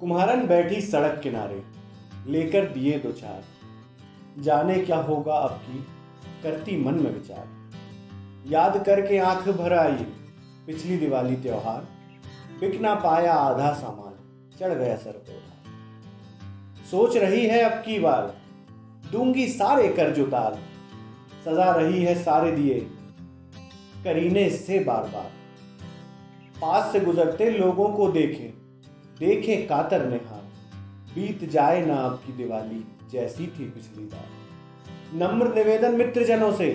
कुम्हारन बैठी सड़क किनारे, लेकर दिए दो चार। जाने क्या होगा अब की, करती मन में विचार। याद करके आँख भर आई पिछली दिवाली त्योहार। बिक ना पाया आधा सामान, चढ़ गया सर पे सोच रही है अब की बार, दूँगी सारे कर्ज उतार। सजा रही है सारे दिए, करीने से बार बार। पास से गुजरते लोगों को देखे देखे कातर निहार बीत जाए ना आपकी दिवाली जैसी थी पिछली बार। नम्र निवेदन मित्र जनों से,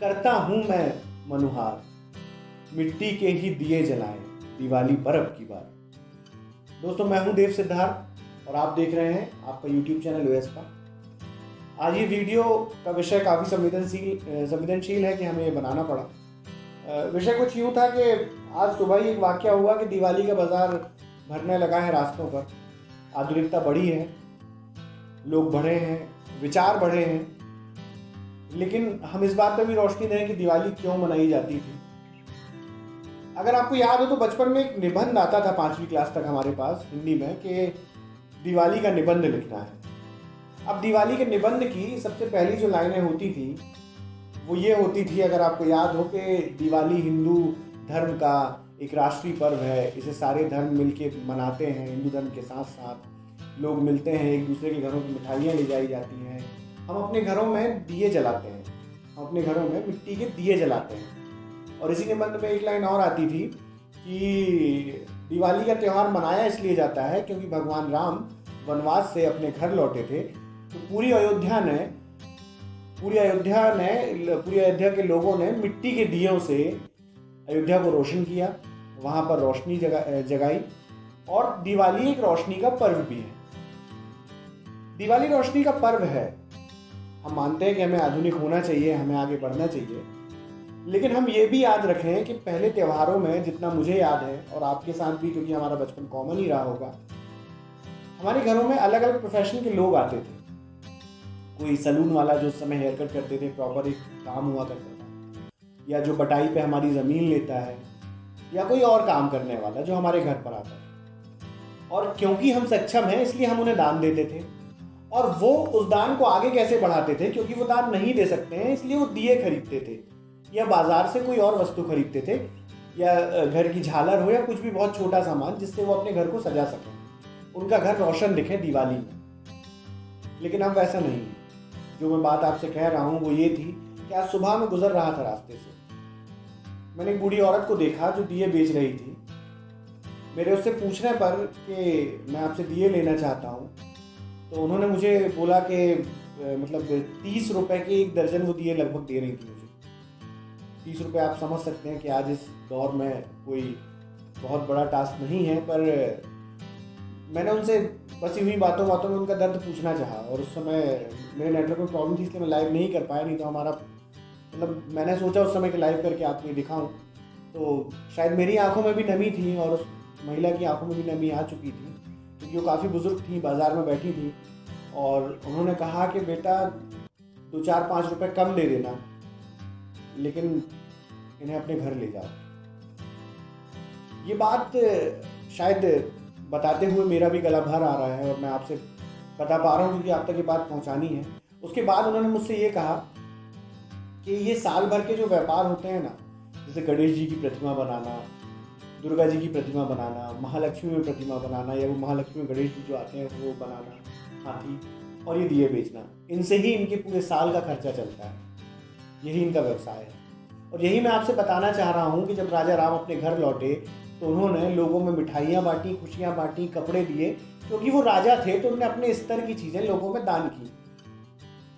करता हूँ मैं मनुहार। मिट्टी के ही दिए जलाएँ दिवाली पर अब की बार। दोस्तों, मैं हूँ देव सिद्धार्थ, और आप देख रहे हैं आपका यूट्यूब चैनल ओएस का आज ये वीडियो का विषय काफ़ी संवेदनशील संवेदनशील है कि हमें ये बनाना पड़ा। विषय कुछ यूँ था कि आज सुबह ही एक वाक्य हुआ कि दिवाली का बाज़ार भरने लगा है रास्तों पर। आधुनिकता बढ़ी है। लोग बढ़े हैं, विचार बढ़े हैं। लेकिन हम इस बात पर भी रोशनी दें कि दिवाली क्यों मनाई जाती थी। अगर आपको याद हो तो बचपन में एक निबंध आता था पांचवी क्लास तक हमारे पास, हिंदी में, कि दिवाली का निबंध लिखना है। अब दिवाली के निबंध की सबसे पहली जो लाइनें होती थी, वो ये होती थी, अगर आपको याद हो कि दिवाली हिंदू धर्म का एक राष्ट्रीय पर्व है, इसे सारे धर्म मिलके मनाते हैं, हिंदू धर्म के साथ साथ लोग मिलते हैं, एक दूसरे के घरों की मिठाइयाँ ले जाई जाती हैं। हम अपने घरों में दिए जलाते हैं, हम अपने घरों में मिट्टी के दिए जलाते हैं। और इसी निबंध में एक लाइन और आती थी कि दिवाली का त्यौहार मनाया इसलिए जाता है क्योंकि भगवान राम वनवास से अपने घर लौटे थे। तो पूरी अयोध्या ने, पूरी अयोध्या ने, पूरी अयोध्या के लोगों ने मिट्टी के दियों से अयोध्या को रोशन किया, वहाँ पर रोशनी जगा जगाई, और दिवाली एक रोशनी का पर्व भी है। दिवाली रोशनी का पर्व है। हम मानते हैं कि हमें आधुनिक होना चाहिए, हमें आगे बढ़ना चाहिए, लेकिन हम ये भी याद रखें कि पहले त्योहारों में जितना मुझे याद है, और आपके साथ भी, क्योंकि हमारा बचपन कॉमन ही रहा होगा, हमारे घरों में अलग अलग प्रोफेशन के लोग आते थे। कोई सलून वाला जो उस समय हेयर कट करते थे प्रॉपर एक काम हुआ करता या जो बटाई पे हमारी ज़मीन लेता है, या कोई और काम करने वाला जो हमारे घर पर आता है। और क्योंकि हम सक्षम हैं, इसलिए हम उन्हें दान देते थे। और वो उस दान को आगे कैसे बढ़ाते थे? क्योंकि वो दान नहीं दे सकते हैं, इसलिए वो दिए खरीदते थे। या बाज़ार से कोई और वस्तु खरीदते थे, या घर की झालर हो या कुछ भी बहुत छोटा सामान जिससे वो अपने घर को सजा सकें। उनका घर रोशन दिखे दिवाली में। लेकिन अब वैसा नहीं है। जो मैं बात आपसे कह रहा हूँ, वो ये थी कि आज सुबह में गुजर रहा था रास्ते से? मैंने एक बूढ़ी औरत को देखा जो दिए बेच रही थी। मेरे उससे पूछने पर कि मैं आपसे दिए लेना चाहता हूँ तो उन्होंने मुझे बोला कि मतलब तीस रुपए के एक दर्जन वो दिए लगभग दे रही थी मुझे। तीस रुपए आप समझ सकते हैं कि आज इस दौर में कोई बहुत बड़ा टास्क नहीं है, पर मैंने उनसे बसी हुई बातों बातों में उनका दर्द पूछना चाहा और उस समय मेरे नेटवर्क में प्रॉब्लम थी, इसलिए मैं लाइव नहीं कर पाया, नहीं तो हमारा मतलब मैंने सोचा उस समय कि लाइव करके आपको दिखाऊँ। तो शायद मेरी आँखों में भी नमी थी और उस महिला की आँखों में भी नमी आ चुकी थी, क्योंकि वो काफ़ी बुज़ुर्ग थी, बाज़ार में बैठी थी और उन्होंने कहा कि, बेटा, दो चार पाँच रुपये कम दे देना, लेकिन इन्हें अपने घर ले जाओ। ये बात शायद बताते हुए मेरा भी गला भर आ रहा है और मैं आपसे बता पा रहा हूँ क्योंकि आप तक ये बात पहुँचानी है। उसके बाद उन्होंने मुझसे ये कहा कि ये साल भर के जो व्यापार होते हैं ना, जैसे गणेश जी की प्रतिमा बनाना, दुर्गा जी की प्रतिमा बनाना, महालक्ष्मी में प्रतिमा बनाना, या वो महालक्ष्मी में गणेश जी जो आते हैं वो बनाना, हाथी, और ये दिए बेचना, इनसे ही इनके पूरे साल का खर्चा चलता है। यही इनका व्यवसाय है। और यही मैं आपसे बताना चाह रहा हूँ कि जब राजा राम अपने घर लौटे तो उन्होंने लोगों में मिठाइयाँ बांटी, खुशियाँ बांटी, कपड़े दिए। क्योंकि वो राजा थे तो उन्होंने अपने स्तर की चीज़ें लोगों में दान की।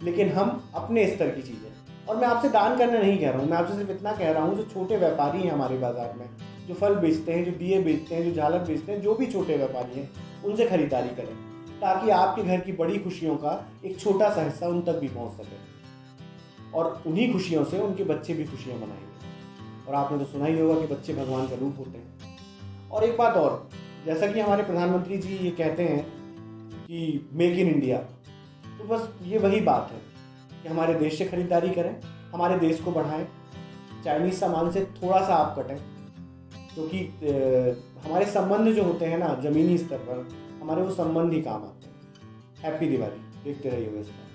लेकिन हम अपने स्तर की चीज़ें। और मैं आपसे दान करने नहीं कह रहा हूँ, मैं आपसे सिर्फ़ इतना कह रहा हूँ, जो छोटे व्यापारी हैं हमारे बाज़ार में, जो फल बेचते हैं, जो दिए बेचते हैं, जो झालर बेचते हैं, जो भी छोटे व्यापारी हैं, उनसे खरीदारी करें, ताकि आपके घर की बड़ी खुशियों का एक छोटा सा हिस्सा उन तक भी पहुँच सके। और उन्हीं खुशियों से उनके बच्चे भी खुशियाँ मनाएँगे। और आपने तो सुना ही होगा कि बच्चे भगवान का रूप होते हैं। और एक बात और, जैसा कि हमारे प्रधानमंत्री जी ये कहते हैं कि मेक इन इंडिया तो बस ये वही बात है कि हमारे देश से खरीदारी करें, हमारे देश को बढ़ाएँ चाइनीज़ सामान से थोड़ा सा आप कटें, क्योंकि तो हमारे संबंध जो होते हैं ना, ज़मीनी स्तर पर, हमारे वो संबंध ही काम आते हैं। हैप्पी दिवाली देखते रहिए इसका